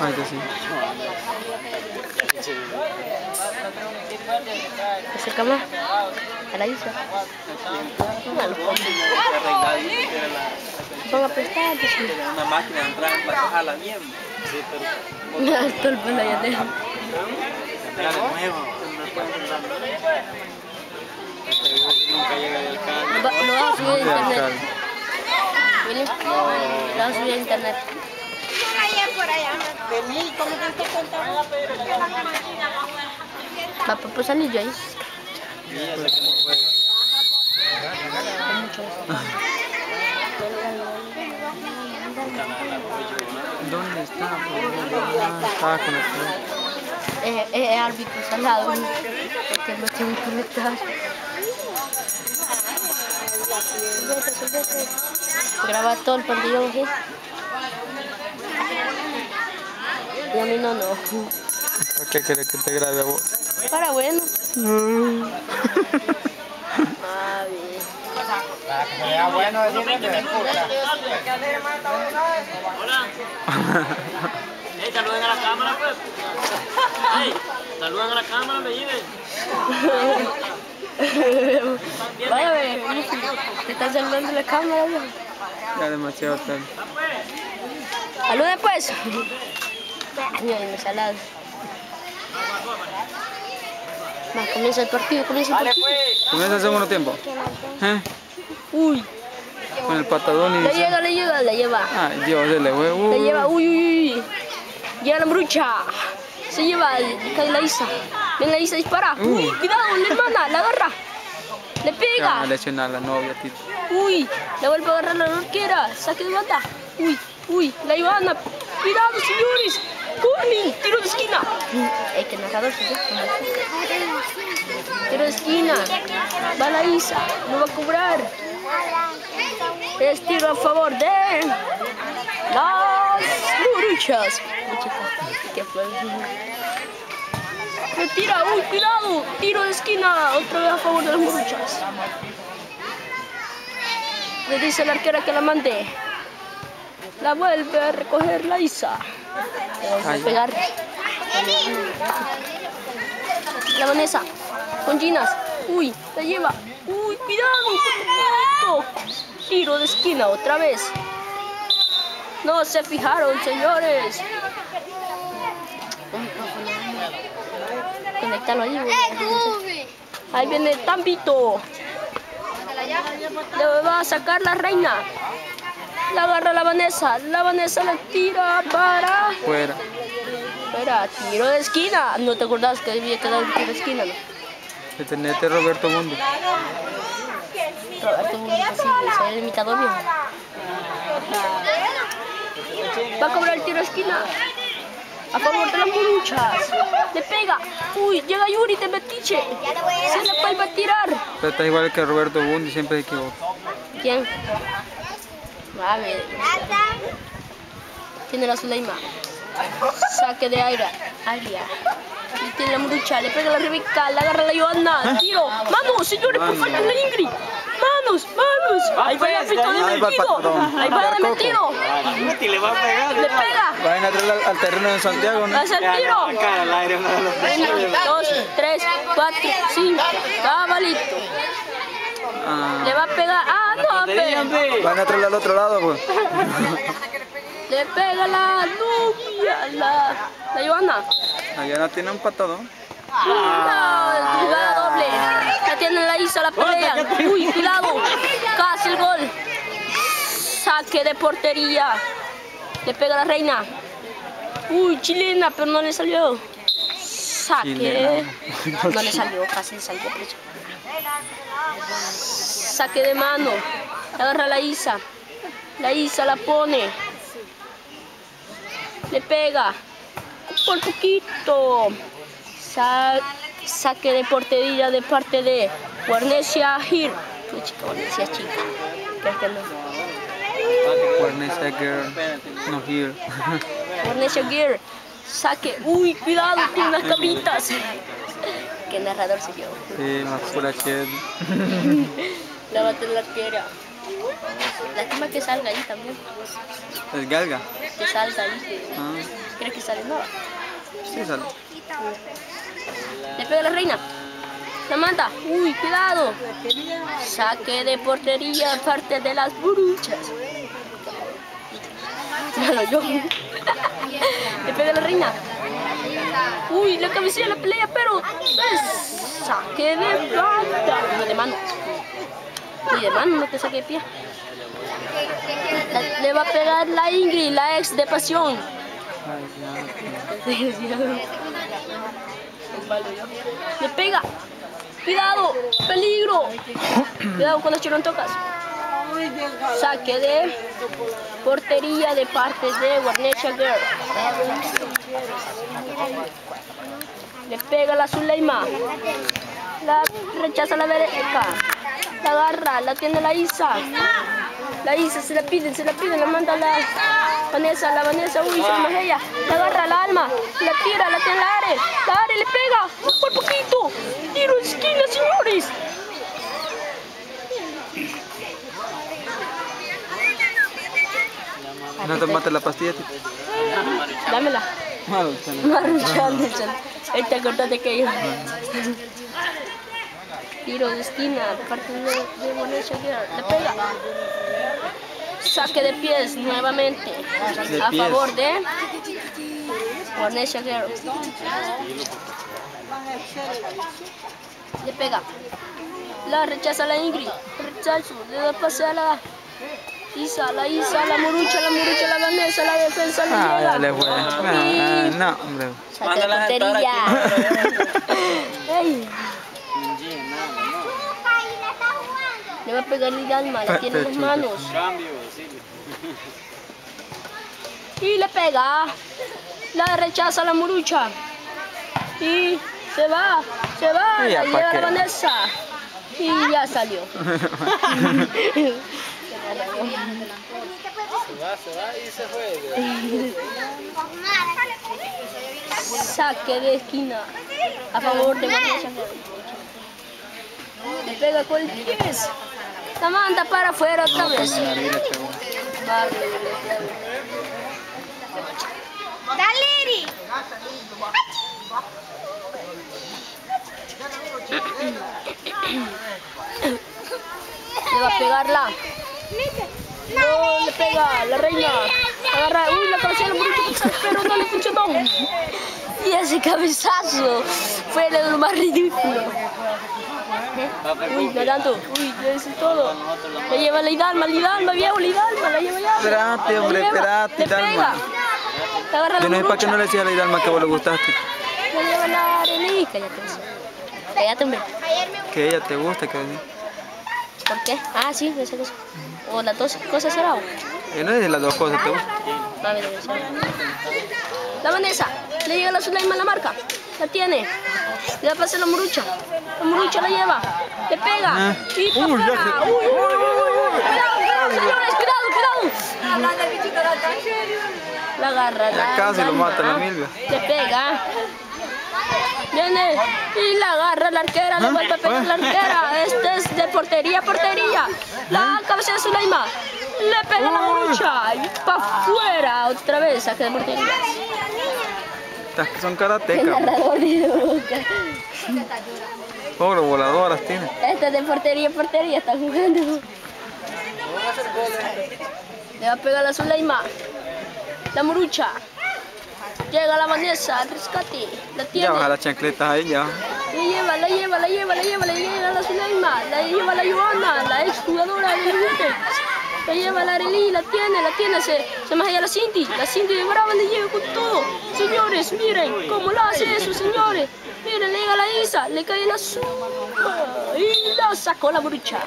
Ahí está, sí. Acerca más. A la isla. Ponga a prestar, pues. Una máquina de entrar en la caja la mierda. Sí, pero... Todo el pelo ya tengo. Era de nuevo. Entrar. Nunca llega carro. va- lo vamos a subir a internet. Lo vamos a subir a internet. Mira, sé cómo juega. ¿Dónde está? Estaba conectado. Eh, eh, árbitro salado, porque no tengo que conectar. Graba todo el partido. Y a mí no, no. ¿Para qué querés que te grabe a vos? Para bueno. Ah, bien. Ey, saluden a la cámara, pues. Ey, saluden a la cámara, me lleven. Vaya, ve, te estás saludando la cámara. Ya demasiado tarde. Salude pues. Mira, me salado. Va, comienza el partido, comienza el partido. ¿Comienza el segundo tiempo? ¿Eh? Uy, Con el patadón y... le llega, le llega, le lleva. Ay, Dios, dele, güey. Uh. Le lleva, uy, uy, uy. Llega la brucha. Se lleva, cae la Isa. Ven la Isa, dispara. Uy, cuidado, la hermana, la agarra. Le Ya pega. van a la novia, Tito. Uy, le vuelve a agarrar la arquera. Saque de banda. Uy, uy, la Ivana. Cuidado, señores. Corny, tiro de esquina. Ey, que narrador yo. Tiro de esquina. Va la Isa. No va a cobrar. Es tiro a favor de las Muruchas. ¿Qué? Me tira, uy, cuidado. Tiro de esquina. Otra vez a favor de las Muruchas. Le dice la arquera que la mande. La vuelve a recoger la Isa. Pegar. La Vanessa. Con Ginas. Uy, la lleva. Uy, cuidado. Tiro de esquina otra vez. No se fijaron, señores. Conéctalo ahí. Ahí viene Tampito. Le va a sacar la reina. La agarra la Vanessa. La Vanessa la tira para. Fuera. Espera, tiro de esquina. No te acordás que había quedado el tiro de esquina, ¿no? Detenete Roberto Mundo. Roberto Mundo, sí, soy el imitador viejo. Va a cobrar el tiro de esquina. A favor de las muchas. Le pega. Uy, llega Yuri de Metiche. Se la vuelve a tirar. Pero está igual que Roberto Mundo y siempre se equivoca. ¿Quién? A ver. Tiene la Zuleima. Saque de aire. Aria. Y tiene la Murucha. Le pega la Rebeca. La agarra la Johanna. Tiro. Manos, señores, por fallar la Ingrid. Manos, manos. Ahí va el árbitro de Ahí va el patrón. Ahí va metido. Y le va a pegar. Le pega. Vayan a traer al, al terreno de Santiago, ¿no? Hace el tiro. Cara al aire, uno dos, tres, cuatro, cinco. Cabalito. Ah, Le va a pegar. Ah, van a traer al otro lado, pues. Le pega la novia, la, la Johanna. Allá no tiene un patadón. No, jugada doble. Ya tiene la Isa, la pelea. Uy, cuidado. Casi el gol. Saque de portería. Le pega la reina. Uy, chilena, pero no le salió. Saque. Chilena. No le salió, casi le salió. Saque de mano. Agarra la Isa. La Isa la pone. Le pega. Por poquito. Sa- saque de portería de parte de Guarnesia Gir. Mi chica, Guarnesia chica. Creo que no. Girl. No. Guarnesia Gear. Saque. Uy, cuidado con las cabritas. Qué narrador soy yo. Sí, más pura chévere. La bate la arquera. Lástima que salga ahí también. Es galga. Que salga ahí. Ah. ¿Crees que sale? No. Sí, sale. Le pega la reina. La manda. Uy, cuidado. Saque de portería parte de las buruchas. Malo yo. Le pega la reina. Uy, la cabecilla la pelea, pero es saque de plata. No de mano. Ni de mano, no te saque pie. Le va a pegar la Ingrid, la ex de pasión. Le pega. Cuidado, peligro. Cuidado cuando chirón tocas. Saque de portería de parte de Guarnecha Girl. Le pega la Zuleima. La rechaza la derecha. La agarra, la tiene la Isa. La Isa se la piden, se la piden, la manda la Vanessa, la Vanessa, uy, se la ella. La agarra la alma, la tira, la tiene la Are. La Are le pega, por poquito. Tiro de esquina, señores. No tomaste la pastilla. Dámela. Maruchan, Ahorita acordate que yo. Tiro de esquina, de parte de, de Vanessa Girl. Le pega. Saque de pies nuevamente. De a pies. favor de Vanessa Girl. Le pega. La rechaza la Ingrid. Rechazo. Le da pase a la Isa, la Isa, la Morucha, la Morucha, la Vanessa, la defensa le Ah, llega. ya le fue. Ah, no, hombre. Saque de Mándala a sentar portería. Ey, le va a pegar el alma, la tiene en las manos. Cambio, sí. Y le pega. La rechaza la murucha. Y se va, se va. Y la ¿pa' lleva la Vanessa. Y ya salió. Se va, se va y se fue. Saque de esquina. A favor de Vanessa. Le pega con el pies. La manda para afuera otra vez. Daleri. Le va a pegarla. No, le pega, la reina. Agarra, uy, la cabeza de la murucha, pero no le funcionó. Y ese cabezazo fue lo más ridículo. Uy, nadando, uy, eso es todo. Le lleva la Hidalma, la Hidalma, viejo, la Hidalma, la lleva ya. Espérate, hombre, La pega. Hidalma. Yo la no sé para qué no le murucha. decía a la Hidalma que vos le gustaste. Le lleva la arena cállate. Cállate, hombre. Que ella te gusta, que ¿Por qué? Ah, sí, esa cosa. O las dos cosas será. o- Eh, no es de las dos cosas, te gusta. La Vanessa, le llega la Zulaima a la marca. La tiene. Le da pase a la Murucha. La Murucha la lleva. Le pega. Ah. Y Uy, ya afuera. se- Uy, uy, uy, uy, uy. Cuidado, cuidado, señores, cuidado, cuidado. La agarra. Ya la casi lo mata la Milvia. Le pega. Viene y la agarra la arquera, le ¿Ah? vuelve a pegar la arquera. Este es de portería, portería. La cabeza de Zulaima. Le pega la murucha y para afuera otra vez, saque de portería. Estas que son karatecas. de. Pobre voladoras tiene. Este es de portería, portería, está jugando. Le va a pegar la Zuleima. La murucha. Llega la Vanessa al rescate. La Ya tiene. baja las chancletas ahí, ya. La lleva, la lleva, la lleva, la lleva, la lleva la Zuleima, la lleva la Joana, la ex jugadora Inter. La lleva la Arely, la tiene, la tiene, se, se más allá la Cindy, la Cindy de Brava le llega con todo. Señores, miren cómo lo hace eso, señores. Miren, le llega la Isa, le cae la azúcar y la sacó la brucha.